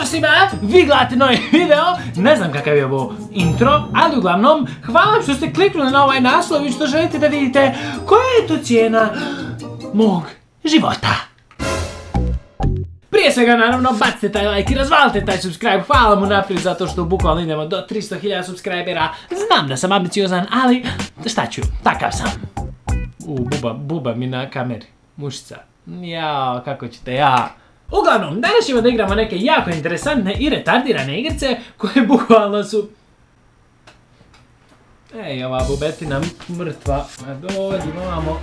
Pozdrav svima, vi gledate novi video, ne znam kakav je ovo intro, ali uglavnom, hvala što ste kliknuli na ovaj naslov i što želite da vidite koja je to cijena mog života. Prije svega naravno bacite taj like i razvalite taj subscribe, hvala mu naprijed zato što bukvalno idemo do 300.000 subscribera. Znam da sam ambiciozan, ali šta ću, takav sam. U, buba, buba mi na kameri, mušica. Jao, kako ćete ja. Uglavnom, danas ćemo da igramo neke jako interesantne i retardirane igrice koje bukvalno su... Ej, ova bubetina mrtva. Dođi, mamo.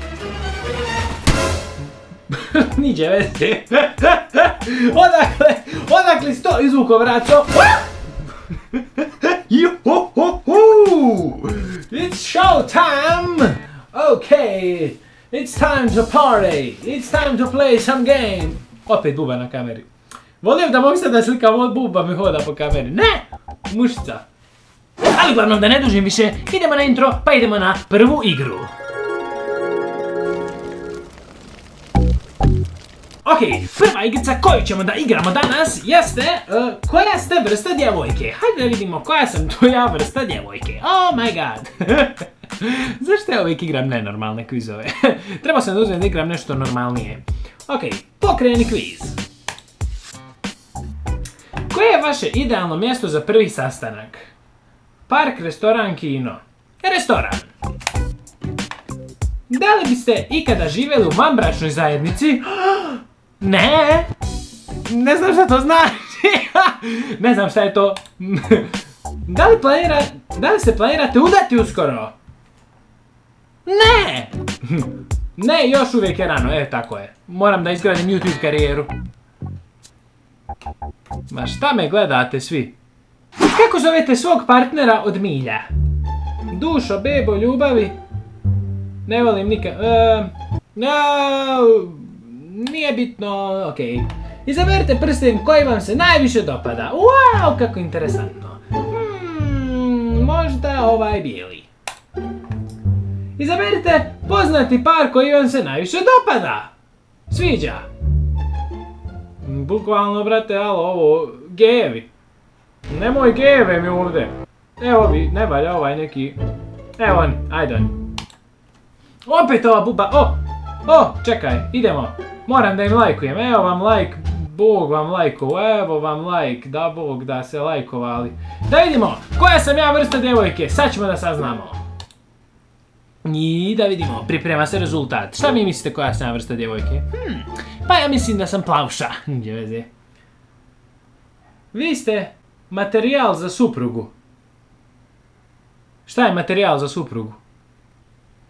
Niđe veze. odakle, odakle si to izvuko, vraco? It's show time! Okay, it's time to party! It's time to play some game! Opet buba na kameri. Volim da mogu sad da slikam od buba mi hoda po kameri. Ne! Mušica. Ali uglavnom da ne dužim više, idemo na intro, pa idemo na prvu igru. Ok, prva igrica koju ćemo da igramo danas jeste uh, koja ste vrsta djevojke. Hajde da vidimo koja sam tu ja vrsta djevojke. Oh my god. Zašto ja uvijek igram nenormalne kvizove? Treba sam da uzmem da igram nešto normalnije. Ok, pokreni kviz. Koje je vaše idealno mjesto za prvi sastanak? Park, restoran, kino. Restoran. Da li biste ikada živjeli u vanbračnoj zajednici? Ne! Ne znam šta to znači! ne znam šta je to. da li planira... Da li se planirate udati uskoro? Ne! Ne, još uvijek je rano, e tako je. Moram da izgradim YouTube karijeru. Ma šta me gledate svi? Kako zovete svog partnera od milja? Dušo, bebo, ljubavi? Ne volim nikad... no, nije bitno, okej. Izaberite prsten koji vam se najviše dopada. Wow, kako interesantno. Hmm, možda ovaj bijeli. Izaberite poznati par koji vam se najviše dopada. Sviđa. Bukvalno, brate, alo, ovo, gejevi. Nemoj gejeve mi ovdje. Evo vi, ne valja ovaj neki... Evo on, ajde on. Opet ova buba, o! O, čekaj, idemo. Moram da im lajkujem, evo vam like, Bog vam lajkovo, evo vam like, da Bog da se lajkovali. Da vidimo, koja sam ja vrsta djevojke, sad ćemo da saznamo. I da vidimo, priprema se rezultat. Šta mi mislite koja sam vrsta djevojke? Hmm, pa ja mislim da sam plavša. Gdje veze. Vi ste materijal za suprugu. Šta je materijal za suprugu?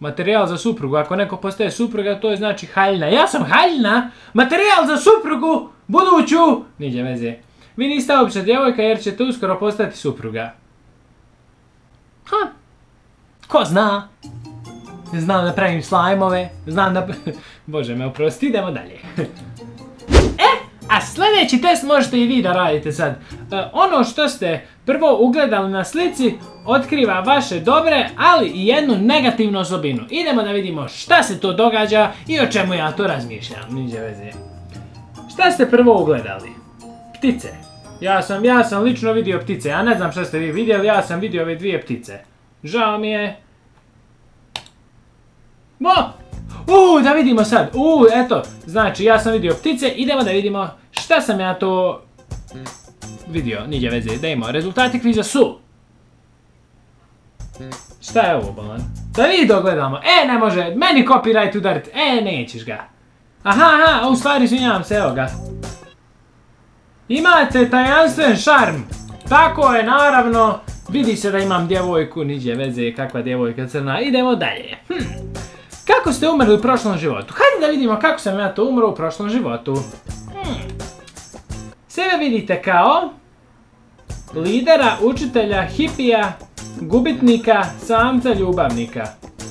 Materijal za suprugu. Ako neko postaje supruga, to je znači haljna. Ja sam haljna! Materijal za suprugu! Buduću! Niđe veze. Vi niste uopće djevojka jer ćete uskoro postati supruga. Ha! Ko zna? Znam da pravim slajmove, znam da... Bože me oprosti, idemo dalje. e, a sljedeći test možete i vi da radite sad. E, ono što ste prvo ugledali na slici otkriva vaše dobre, ali i jednu negativnu osobinu. Idemo da vidimo šta se to događa i o čemu ja to razmišljam. Niđe veze. Šta ste prvo ugledali? Ptice. Ja sam, ja sam lično vidio ptice. Ja ne znam šta ste vi vidjeli, ja sam vidio ove dvije ptice. Žao mi je, Mo! Uuu, da vidimo sad. Uuu, eto. Znači, ja sam vidio ptice. Idemo da vidimo šta sam ja to vidio. Niđe veze. Da imamo. Rezultati kviza su. Šta je ovo, bolan? Da vi dogledamo. E, ne može. Meni copyright udarit. E, nećeš ga. Aha, aha, u stvari izvinjavam se, evo ga. Imate tajanstven šarm. Tako je, naravno. Vidi se da imam djevojku, niđe veze, kakva djevojka crna. Idemo dalje. Hm. Kako ste umrli u prošlom životu? Hajde da vidimo kako sam ja to umro u prošlom životu. Hmm. Sebe vidite kao lidera, učitelja, hipija, gubitnika, samca, ljubavnika.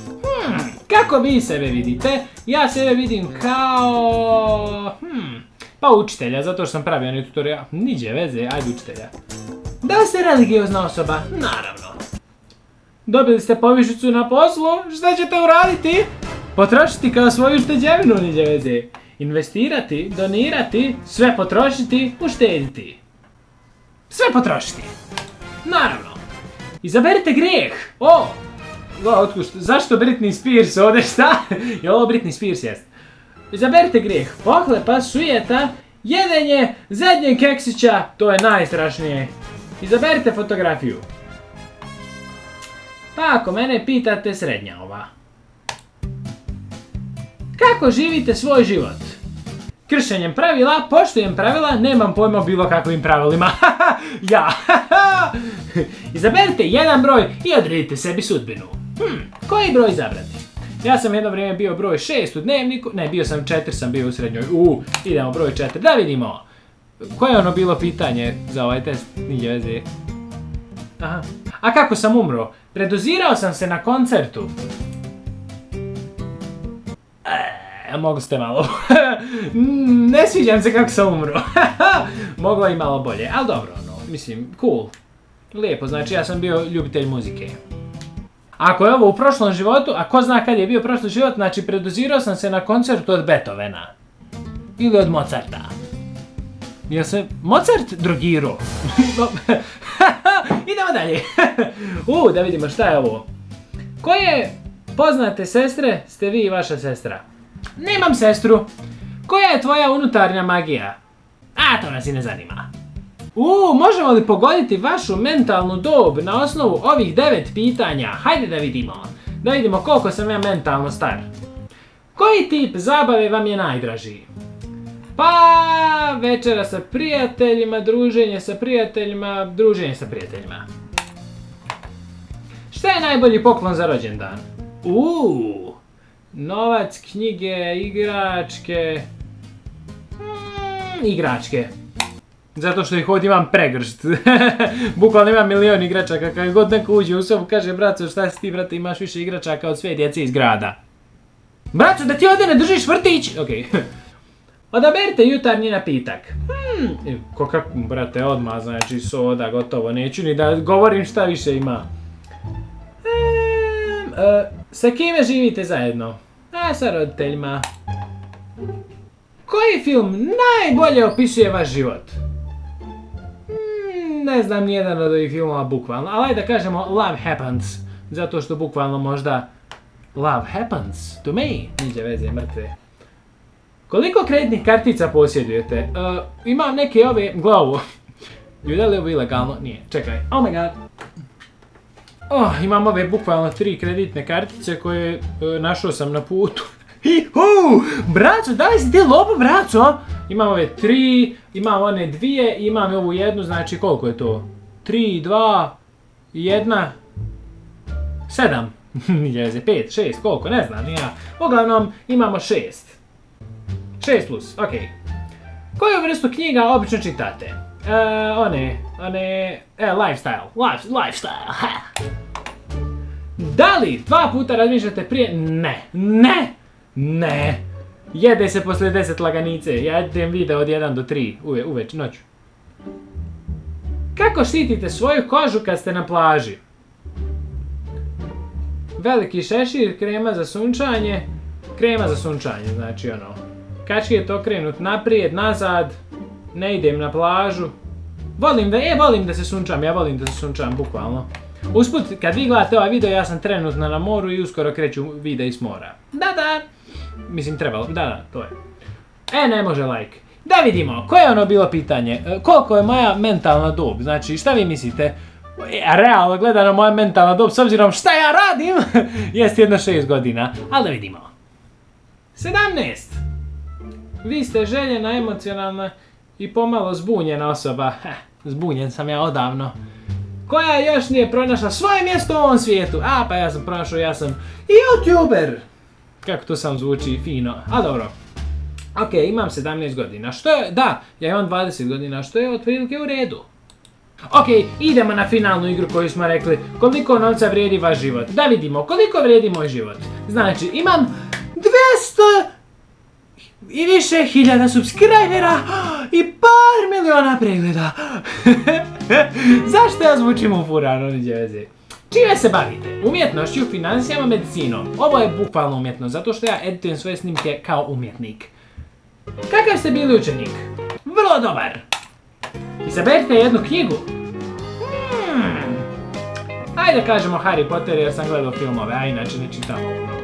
Hmm. Kako vi sebe vidite? Ja sebe vidim kao... Hmm. Pa učitelja, zato što sam pravio onaj tutorial. Niđe veze, ajde učitelja. Da ste religiozna osoba? Naravno. Dobili ste povišicu na poslu? Šta ćete uraditi? Potrošiti kao svoju šteđevinu niđe veze. Investirati, donirati, sve potrošiti, uštediti. sve potrošiti. Naravno. Izaberite grijeh. O! O, otkud, zašto Britney Spears ovdje šta? Ovo Britney Spears jest? Izaberite grijeh. Pohlepa, sujeta, jedenje zadnjeg keksića, to je najstrašnije. Izaberite fotografiju. Pa ako mene pitate, srednja ova. Kako živite svoj život? Kršenjem pravila, poštujem pravila, nemam pojma o bilo kakvim pravilima. ja. Izaberite jedan broj i odredite sebi sudbinu. Hm, koji broj izabrati? Ja sam jedno vrijeme bio broj 6 u dnevniku, ne bio sam 4, sam bio u srednjoj. U, idemo broj 4, da vidimo. Koje je ono bilo pitanje za ovaj test? Nije veze. Aha. A kako sam umro? Predozirao sam se na koncertu. E, mogu ste malo. ne sviđam se kako sam umro. Moglo i malo bolje, ali dobro, ono, mislim, cool. Lijepo, znači ja sam bio ljubitelj muzike. Ako je ovo u prošlom životu, a ko zna kad je bio prošli život, znači predozirao sam se na koncertu od Beethovena. Ili od Mozarta. Jel se Mozart drogirao? Idemo dalje. U, da vidimo šta je ovo. Koje poznate sestre ste vi i vaša sestra? Nemam sestru. Koja je tvoja unutarnja magija? A, to nas i ne zanima. U, možemo li pogoditi vašu mentalnu dob na osnovu ovih devet pitanja? Hajde da vidimo. Da vidimo koliko sam ja mentalno star. Koji tip zabave vam je najdraži? Pa, večera sa prijateljima, druženje sa prijateljima, druženje sa prijateljima. Šta je najbolji poklon za rođendan? Uuu, novac, knjige, igračke... Hmm, igračke. Zato što ih ovdje imam pregršt. Bukvalno imam milion igračaka. Kad god neko uđe u sobu kaže braco šta si ti brate imaš više igračaka od sve djece iz grada. Braco da ti ovdje ne držiš vrtić! Ok. Odaberite jutarnji napitak. Hmm, koka, brate, odmah, znači soda, gotovo, neću ni da govorim šta više ima. E, sa kime živite zajedno? A, sa roditeljima. Koji film najbolje opisuje vaš život? ne znam nijedan od ovih filmova bukvalno, ali da kažemo Love Happens, zato što bukvalno možda Love Happens to me, niđe veze, mrtve. Koliko kreditnih kartica posjedujete? Uh, imam neke ove, glavu. Je li ovo ilegalno? Nije, čekaj, oh my god. Oh, imam ove bukvalno tri kreditne kartice koje uh, našao sam na putu. Uh, braco, da li si ti lopo, braco? Imam ove tri, imam one dvije, imam ovu jednu, znači koliko je to? Tri, dva, jedna, sedam. Jeze, pet, šest, koliko, ne znam, ja. Uglavnom, imamo šest. Šest plus, okej. Koju vrstu knjiga obično čitate? E, one, one, e, lifestyle, life, lifestyle, ha. Da li dva puta razmišljate prije? Ne, ne, ne. Jede se poslije 10 laganice. Ja jedem video od 1 do 3 uve, uveć, noću. Kako štitite svoju kožu kad ste na plaži? Veliki šešir, krema za sunčanje. Krema za sunčanje, znači ono. Kačket okrenut naprijed, nazad. Ne idem na plažu. Volim da, e, volim da se sunčam, ja volim da se sunčam, bukvalno. Usput, kad vi gledate ovaj video, ja sam trenutno na moru i uskoro kreću videa iz mora. Da, da! Mislim, trebalo, da, da, to je. E, ne može like. Da vidimo, koje je ono bilo pitanje? E, koliko je moja mentalna dob? Znači, šta vi mislite? E, realno gledano moja mentalna dob, s obzirom šta ja radim, jest jedno šest godina. Ali da vidimo. 17. Vi ste željena, emocionalna i pomalo zbunjena osoba. Heh, zbunjen sam ja odavno. Koja još nije pronašla svoje mjesto u ovom svijetu? A, pa ja sam pronašao, ja sam youtuber. Kako to sam zvuči fino, a dobro. Ok, imam 17 godina, što je, da, ja imam 20 godina, što je otprilike u redu. Ok, idemo na finalnu igru koju smo rekli, koliko novca vrijedi vaš život. Da vidimo, koliko vrijedi moj život. Znači, imam 200 i više hiljada subscribera i par miliona pregleda. Zašto ja zvučim u furanu, veze? Čime se bavite? Umjetnošću, financijama, medicinom. Ovo je bukvalno umjetno, zato što ja editujem svoje snimke kao umjetnik. Kakav ste bili učenik? Vrlo dobar. Izaberite jednu knjigu. Hmm. Ajde kažemo Harry Potter jer sam gledao filmove, a inače ne čitam mnogo.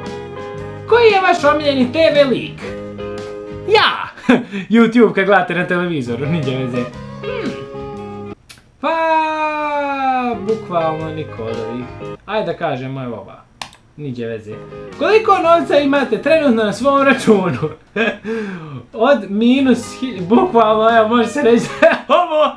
Koji je vaš omiljeni TV lik? Ja! YouTube kad gledate na televizoru, niđe veze. Hmm. Pa, bukvalno niko od ovih. Ajde da kažemo evo ova. Niđe veze. Koliko novca imate trenutno na svom računu? Od minus, bukvalno, evo može se reći ovo.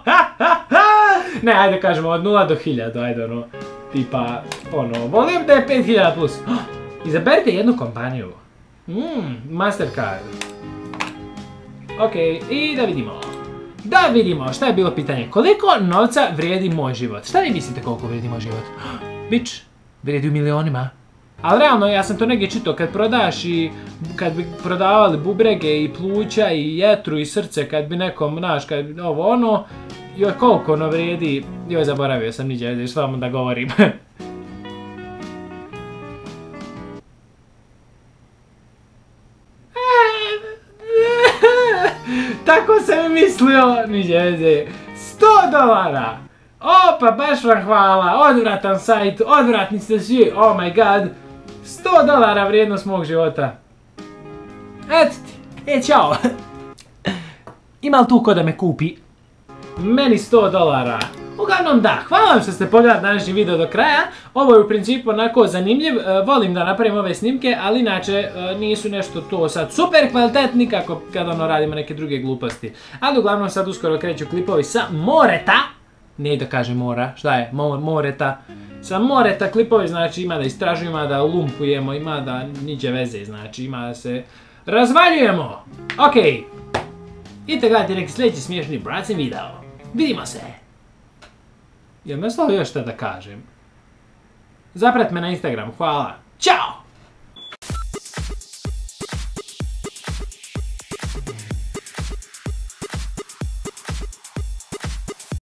ne, ajde kažemo od 0 do 1000, ajde ono. Tipa, ono, volim da je 5000 plus. Izaberite jednu kompaniju. Mmm, Mastercard. Ok, i da vidimo. Da vidimo, šta je bilo pitanje? Koliko novca vrijedi moj život? Šta vi mislite koliko vrijedi moj život? Bić, vrijedi u milionima. Ali realno, ja sam to negdje čitao, kad prodaš i kad bi prodavali bubrege i pluća i jetru i srce, kad bi nekom, znaš, kad ovo ono, joj koliko ono vrijedi, joj zaboravio sam niđe, što vam da govorim. Tako sam mislio, niđe veze. 100 dolara! Opa, baš vam hvala, odvratan sajt, odvratni ste svi, oh my god. 100 dolara vrijednost mog života. Eto ti, e čao. Ima li tu ko da me kupi? Meni 100 dolara. Uglavnom da, hvala vam što ste pogledali današnji video do kraja. Ovo je u principu onako zanimljiv, e, volim da napravim ove snimke, ali inače e, nisu nešto to sad super kvalitetni kako kada ono radimo neke druge gluposti. Ali uglavnom sad uskoro kreću klipovi sa Moreta. Ne da kaže mora, šta je, Moreta. Sa Moreta klipovi znači ima da istražujemo, ima da lumpujemo, ima da niđe veze, znači ima da se razvaljujemo. Okej. Idite gledati neki sljedeći smiješni bracin video. Vidimo se! Jel me još šta da kažem? Zapret me na Instagram, hvala. Ćao!